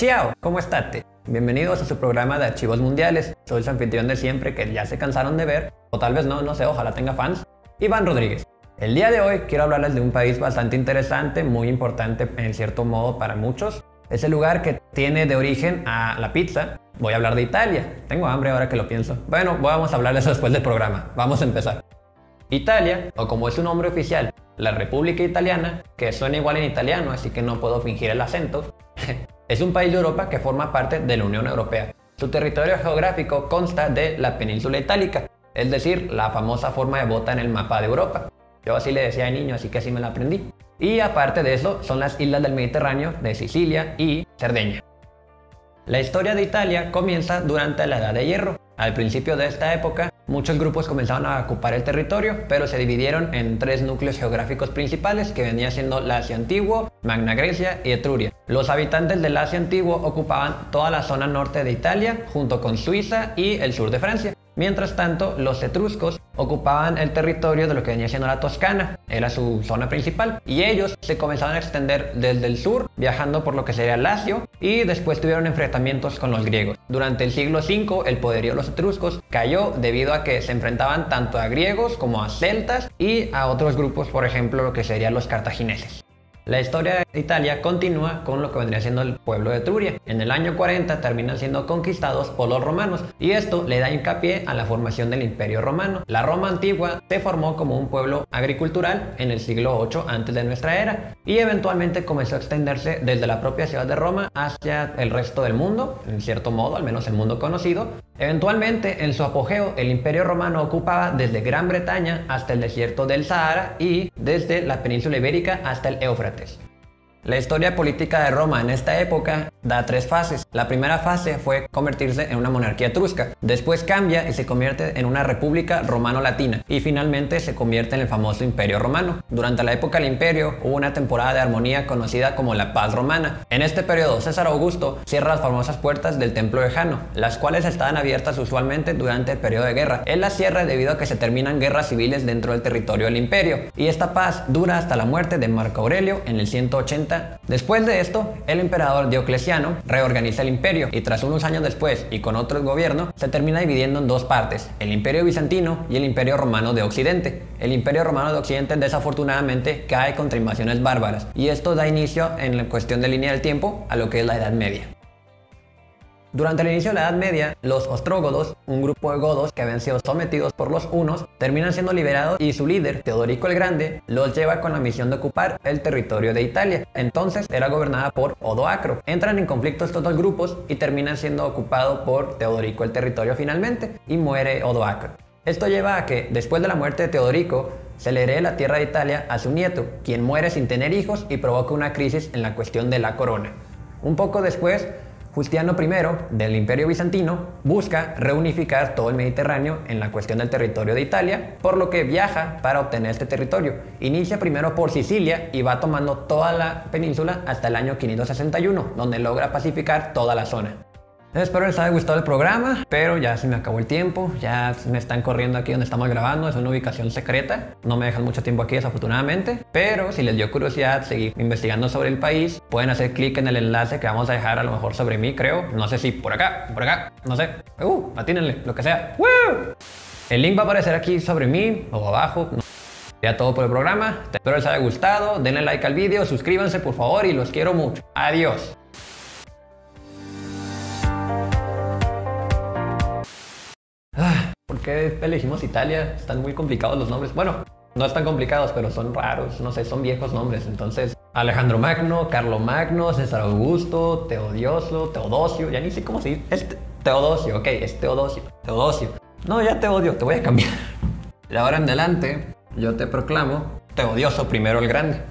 Ciao, ¿cómo estate? Bienvenidos a su programa de Archivos Mundiales. Soy su anfitrión de siempre que ya se cansaron de ver, o tal vez no, no sé, ojalá tenga fans, Iván Rodríguez. El día de hoy quiero hablarles de un país bastante interesante, muy importante en cierto modo para muchos. Es el lugar que tiene de origen a la pizza. Voy a hablar de Italia. Tengo hambre ahora que lo pienso. Bueno, vamos a hablarles después del programa. Vamos a empezar. Italia, o como es su nombre oficial, la República Italiana, que suena igual en italiano, así que no puedo fingir el acento, es un país de Europa que forma parte de la Unión Europea. Su territorio geográfico consta de la península itálica, es decir, la famosa forma de bota en el mapa de Europa. Yo así le decía de niño, así que así me la aprendí. Y aparte de eso, son las islas del Mediterráneo de Sicilia y Cerdeña. La historia de Italia comienza durante la Edad de Hierro. Al principio de esta época, muchos grupos comenzaron a ocupar el territorio, pero se dividieron en tres núcleos geográficos principales que venían siendo el Asia Antiguo, Magna Grecia y Etruria. Los habitantes del Asia Antiguo ocupaban toda la zona norte de Italia, junto con Suiza y el sur de Francia. Mientras tanto, los etruscos ocupaban el territorio de lo que venía siendo la Toscana, era su zona principal, y ellos se comenzaron a extender desde el sur, viajando por lo que sería Lacio, y después tuvieron enfrentamientos con los griegos. Durante el siglo V, el poderío de los etruscos cayó debido a que se enfrentaban tanto a griegos como a celtas y a otros grupos, por ejemplo, lo que serían los cartagineses. La historia de Italia continúa con lo que vendría siendo el pueblo de Etruria. En el año 40 terminan siendo conquistados por los romanos y esto le da hincapié a la formación del imperio romano. La Roma antigua se formó como un pueblo agricultural en el siglo 8 antes de nuestra era y eventualmente comenzó a extenderse desde la propia ciudad de Roma hacia el resto del mundo, en cierto modo, al menos el mundo conocido. Eventualmente, en su apogeo, el imperio romano ocupaba desde Gran Bretaña hasta el desierto del Sahara y desde la península ibérica hasta el Éufrates. La historia política de Roma en esta época da tres fases. La primera fase fue convertirse en una monarquía etrusca, después cambia y se convierte en una república romano-latina y finalmente se convierte en el famoso imperio romano. Durante la época del imperio hubo una temporada de armonía conocida como la paz romana. En este periodo César Augusto cierra las famosas puertas del templo de Jano, las cuales estaban abiertas usualmente durante el periodo de guerra. Él las cierra debido a que se terminan guerras civiles dentro del territorio del imperio y esta paz dura hasta la muerte de Marco Aurelio en el 180. Después de esto, el emperador Diocleciano reorganiza el imperio y tras unos años después y con otro gobierno se termina dividiendo en dos partes, el imperio bizantino y el imperio romano de Occidente. El imperio romano de Occidente desafortunadamente cae contra invasiones bárbaras y esto da inicio en la cuestión de línea del tiempo a lo que es la Edad Media. Durante el inicio de la Edad Media, los ostrógodos, un grupo de godos que habían sido sometidos por los hunos, terminan siendo liberados y su líder, Teodorico el Grande, los lleva con la misión de ocupar el territorio de Italia. Entonces era gobernada por Odoacro. Entran en conflicto estos dos grupos y terminan siendo ocupados por Teodorico el territorio finalmente y muere Odoacro. Esto lleva a que, después de la muerte de Teodorico, se le herede la tierra de Italia a su nieto, quien muere sin tener hijos y provoca una crisis en la cuestión de la corona. Un poco después, Justiano I, del Imperio Bizantino, busca reunificar todo el Mediterráneo en la cuestión del territorio de Italia, por lo que viaja para obtener este territorio. Inicia primero por Sicilia y va tomando toda la península hasta el año 561, donde logra pacificar toda la zona. Espero les haya gustado el programa, pero ya se me acabó el tiempo, ya me están corriendo aquí donde estamos grabando, es una ubicación secreta, no me dejan mucho tiempo aquí desafortunadamente, pero si les dio curiosidad seguir investigando sobre el país, pueden hacer clic en el enlace que vamos a dejar a lo mejor sobre mí, creo, no sé si por acá, por acá, no sé, uh, atínenle, lo que sea. El link va a aparecer aquí sobre mí o abajo. Ya todo por el programa, espero les haya gustado, denle like al video, suscríbanse por favor y los quiero mucho. Adiós. Qué elegimos Italia? Están muy complicados los nombres. Bueno, no están complicados, pero son raros, no sé, son viejos nombres. Entonces, Alejandro Magno, Carlo Magno, César Augusto, Teodioso, Teodosio, ya ni sé cómo se dice. Es Teodosio, ok, es Teodosio, Teodosio. No, ya te odio, te voy a cambiar. De ahora en adelante, yo te proclamo Teodioso primero el Grande.